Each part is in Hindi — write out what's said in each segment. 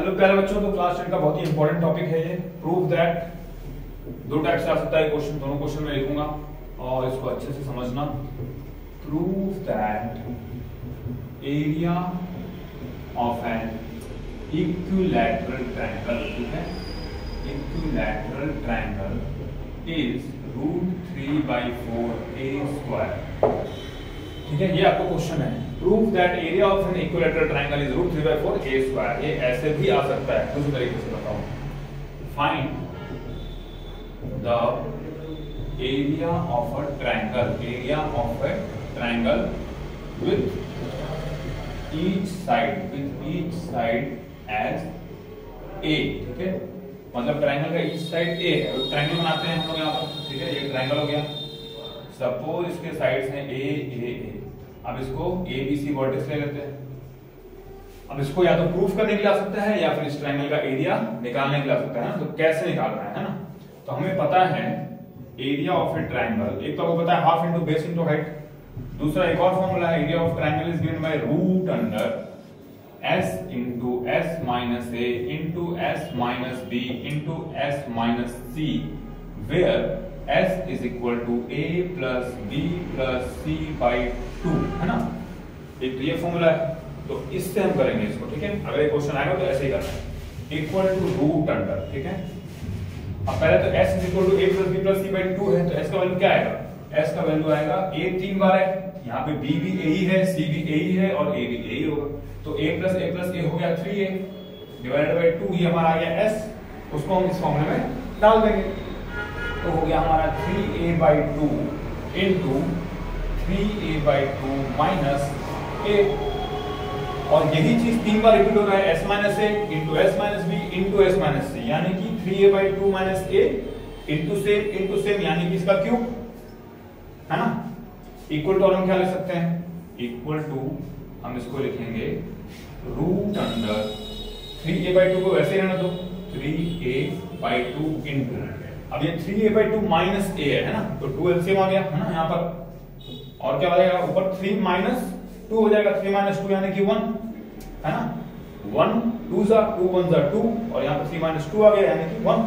हेलो प्यारे बच्चों तो क्लास टेन का बहुत ही इंपॉर्टेंट टॉपिक है ये. प्रूव दैट दो टाइप से आ सकता है क्वेश्चन दोनों क्वेश्चन में लिखूँगा और इसको अच्छे से समझना. Prove that area of an equilateral triangle ठीक है? Equilateral triangle is root three by four a square ठीक है, ये आपका क्वेश्चन है। Prove that area of an equilateral triangle is root three by four a square ये ऐसे भी आ सकता है दूसरे तरीके से बताऊँ। Find the area of a triangle area of a triangle with each side, with each side as a, ठीक है? मतलब ट्रायंगल का ईच साइड a है। ट्रायंगल बनाते हैं हम लोग यहाँ पर, ठीक है? ये ट्रायंगल हो गया। सपोज़ इसके साइड्स हैं a a a अब इसको ए बी सी वर्टेक्स ले लेते हैं। अब इसको या तो प्रूफ करने के लिए आ सकता है या फिर इस ट्रायंगल का एरिया निकालने के लिए आ सकता है तो कैसे निकालना है ना? तो हमें पता है एरिया ऑफ़ ए ट्रायंगल एक तो आपको पता है half into base into height दूसरा एक और फॉर्मूला है area of triangle is given by root under s into s minus a into s minus b into s minus c, where s is equal to a plus b plus c by 2 है ना? एक तो ये फॉर्मूला है तो इससे हम करेंगे इसको, ठीक है? अगर क्वेश्चन आएगा तो ऐसे ही करना इक्वल टू रूट अंडर ठीक है? अब पहले तो s is equal to a plus b plus c by 2 है तो s का वैल्यू क्या आएगा? S का वैल्यू आएगा a तीन बार है, यहाँ पे b भी a ही है, c भी a ही है और a भी a ही होगा। तो a plus a plus a हो गया 3a डिवाइडेड बाय 2 ये हमारा आ गया s, उसको हम इस फॉर्मूले में डाल देंगे। तो हो गया हमारा three a 3a by 2 into 3a by 2 minus a और यही चीज़ तीन बार रिपीट हो रहा है, s minus a into s minus b into s minus c यानी कि three a by two minus a into same into same यानी कि इसका क्यूब है ना? इक्वल टू हम क्या लिख सकते हैं? इक्वल टू हम इसको लिखेंगे root under three a by two को वैसे रहना दो। Three a by two into अब ये three a by two minus a है ना? तो टू एलसीएम आ गया, है ना? यहाँ पर और क्या हो जाएगा? ऊपर थ्री माइनस टू हो जाएगा थ्री माइनस टू यानी कि वन है ना? वन टू जा टू वन जा टू और यहाँ पर थ्री माइनस टू आ गया यानी कि वन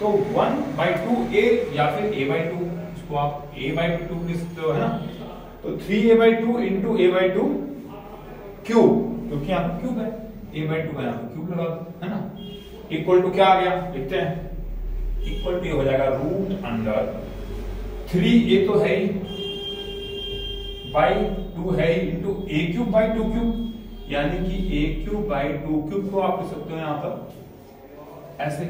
तो वन बाई टू ए या फिर ए बाई टू इसको आप ए बाई टू हो, है ना? तो three a by two into a by two cube क्योंकि यहाँ क्यूब है। ए बाई टू का यहाँ क्यूब लगा है ना? इक्वल टू क्या आ गया? लिखते हैं। इक्वल टू हो जाएगा रूट अंडर थ्री ए तो है ही। बाई टू है into a cube by two cube यानी कि a cube by two cube को आप लिख सकते हो यहाँ पर। ऐसे।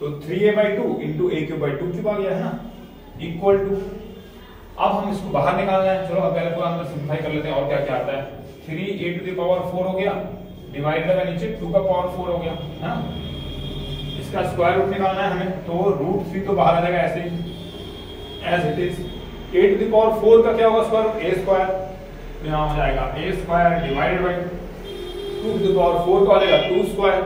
तो three a by two into a cube by two cube आ गया है ना? इक्वल टू अब हम इसको बाहर निकालना है। चलो, अब पहले पूरा अंदर सिंप्लीफाई कर लेते हैं और क्या क्या आता है। Three a two power four हो गया। डिवाइड का नीचे टू का पावर फोर हो गया, है ना? इसका स्क्वायर रूट निकालना है हमें तो रूट थ्री तो बाहर आ जाएगा ऐसे ही as it is a two power four का क्या होगा स्क्वायर ए स्क्वायर यहाँ हो जाएगा a square divided by two two power four का हो जाएगा टू स्क्वायर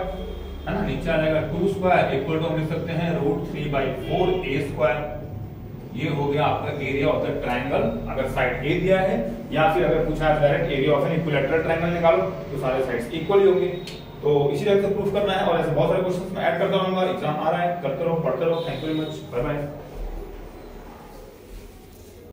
है ना? नीचे आ जाएगा टू स्क्वायर इक्वल टू हम लिख सकते हैं root three by four a square ये हो गया आपका एरिया ऑफ़ द ट्रायंगल अगर साइड ए दिया है, या फिर अगर पूछा है direct area of an equilateral triangle निकालो तो सारे साइड्स इक्वल ही होंगे। तो इसी तरह से प्रूफ करना है और ऐसे बहुत सारे क्वेश्चन मैं ऐड करता रहूँगा। एग्ज़ाम आ रहा है, करते रहो, पढ़ते रहो। Thank you very much bye bye